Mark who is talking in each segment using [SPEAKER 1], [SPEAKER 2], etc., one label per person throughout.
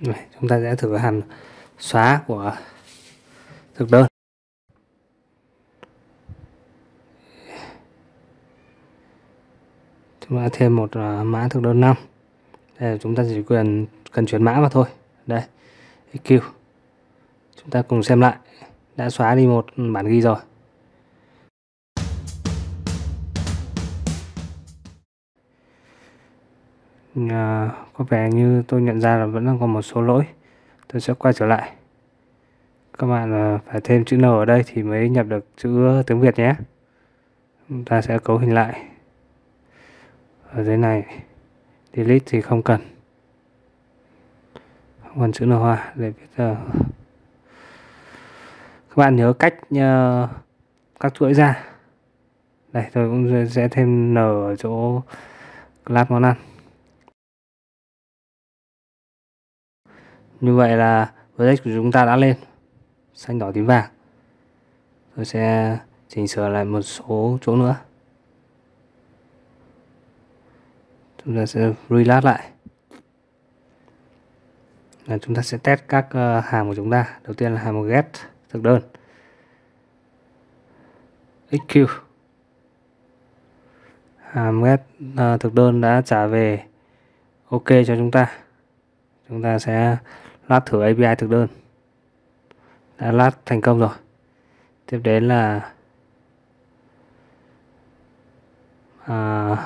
[SPEAKER 1] Này, chúng ta sẽ thử hàm xóa của thực đơn. Chúng ta thêm một uh, mã thực đơn 5 đây chúng ta chỉ cần cần chuyển mã vào thôi. Đây EQ chúng ta cùng xem lại. Đã xóa đi một bản ghi rồi. À, có vẻ như tôi nhận ra là vẫn đang còn một số lỗi. Tôi sẽ quay trở lại. Các bạn à, phải thêm chữ N ở đây thì mới nhập được chữ tiếng Việt nhé. Chúng ta sẽ cấu hình lại. Ở dưới này delete thì không cần. Không cần chữ N hoa để biết giờ các bạn nhớ cách uh, các chuỗi ra. Đây tôi cũng sẽ thêm n ở chỗ lát món ăn. Như vậy là với của chúng ta đã lên xanh đỏ tím vàng. Tôi sẽ chỉnh sửa lại một số chỗ nữa. Chúng ta sẽ reload lại. Là chúng ta sẽ test các ờ, uh, hàm của chúng ta. Đầu tiên là hàm get thực đơn. Xq hàm get uh, ờ, thực đơn đã trả về ok cho chúng ta. Chúng ta sẽ lát thử API thực đơn. Đã lát thành công rồi. Tiếp đến là à,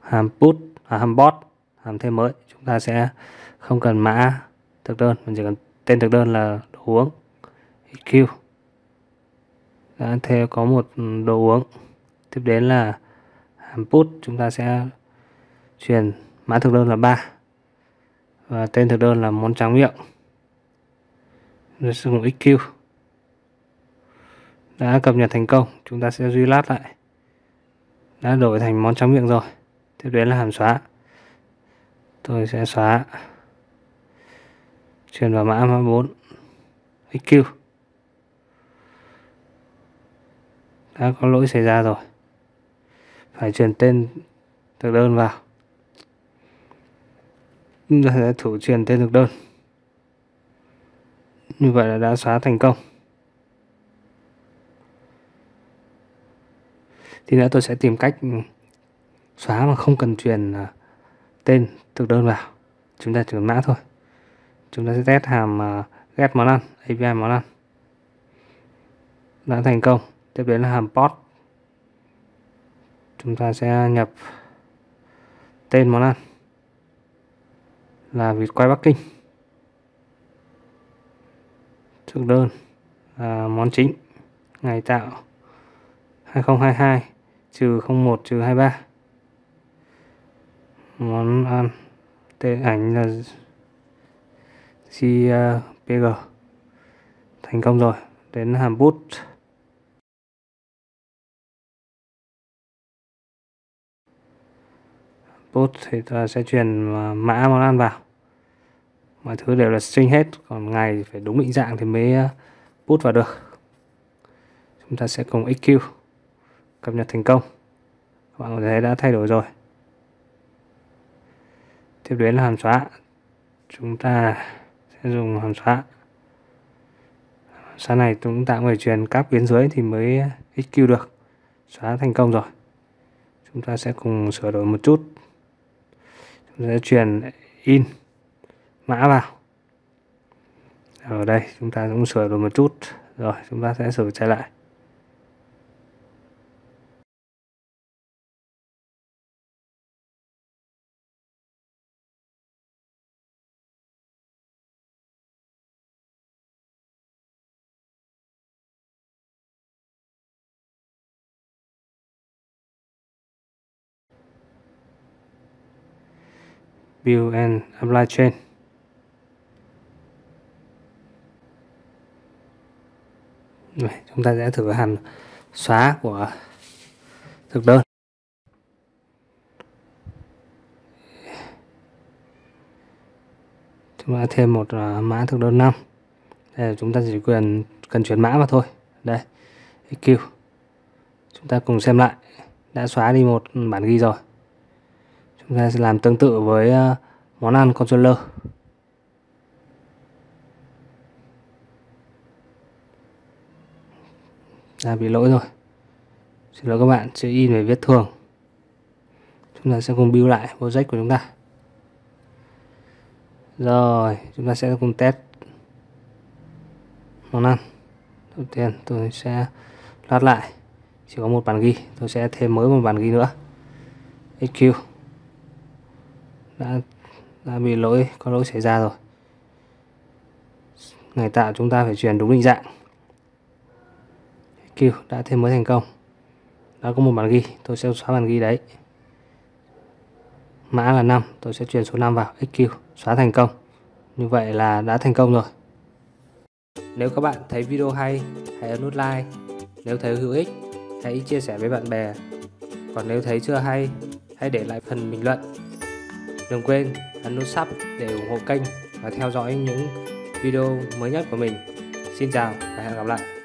[SPEAKER 1] hàm put à, hàm bot hàm thêm mới. Chúng ta sẽ không cần mã thực đơn mình chỉ cần tên thực đơn là đồ uống EQ đã theo có một đồ uống. Tiếp đến là hàm put chúng ta sẽ truyền mã thực đơn là 3 và tên thực đơn là món tráng miệng. Rồi sử dụng XQ đã cập nhật thành công, chúng ta sẽ duy lát lại. Đã đổi thành món tráng miệng rồi. Tiếp đến là hàm xóa. Tôi sẽ xóa. Truyền vào mã mã 4 XQ đã có lỗi xảy ra rồi. Phải truyền tên thực đơn vào chúng ta sẽ truyền tên thực đơn. Như vậy là đã xóa thành công. Thì nữa tôi sẽ tìm cách xóa mà không cần truyền à, tên thực đơn vào. Chúng ta chỉ cần mã thôi. Chúng ta sẽ test hàm à, get món ăn API món ăn. Đã thành công. Tiếp đến là hàm post. Chúng ta sẽ nhập tên món ăn là vịt quay Bắc Kinh. Thực đơn là món chính, ngày tạo 2022 trừ 01 trừ 23 món ăn, tên ảnh là CPG thành công rồi, đến hàm bút. Post thì ta sẽ truyền à, mã món ăn vào. Mọi thứ đều là string hết, còn ngày thì phải đúng định dạng thì mới à, put vào được. Chúng ta sẽ cùng xq cập nhật thành công. Các bạn có thể đã thay đổi rồi. Tiếp đến là hàm xóa. Chúng ta sẽ dùng hàm xóa. Sau này chúng ta phải truyền các biến dưới thì mới à, xq được. Xóa thành công rồi. Chúng ta sẽ cùng sửa đổi một chút sẽ truyền in mã vào. Ở đây, chúng ta cũng sửa được một chút. Rồi, chúng ta sẽ sửa trở lại. Build and apply chain Rồi, chúng ta sẽ thử hàm xóa của thực đơn. Chúng ta thêm một uh, mã thực đơn 5 đây chúng ta chỉ cần cần chuyển mã vào thôi. Đây EQ chúng ta cùng xem lại. Đã xóa đi một bản ghi rồi chúng ta sẽ làm tương tự với ờ, món ăn controller. Đã bị lỗi rồi. Xin lỗi các bạn, chữ in về viết thường. Chúng ta sẽ cùng build lại project của chúng ta. Rồi, chúng ta sẽ cùng test món ăn. Đầu tiên tôi sẽ lát lại. Chỉ có một bản ghi. Tôi sẽ thêm mới một bản ghi nữa. Xq đã đã bị lỗi, có lỗi xảy ra rồi. Ngày tạo chúng ta phải truyền đúng định dạng. Q đã thêm mới thành công. Đã có một bản ghi, tôi sẽ xóa bản ghi đấy. Mã là 5 tôi sẽ truyền số 5 vào XQ xóa thành công. Như vậy là đã thành công rồi. Nếu các bạn thấy video hay, hãy ấn nút like. Nếu thấy hữu ích, hãy chia sẻ với bạn bè. Còn nếu thấy chưa hay, hãy để lại phần bình luận đừng quên ấn nút sub để ủng hộ kênh và theo dõi những video mới nhất của mình. Xin chào và hẹn gặp lại.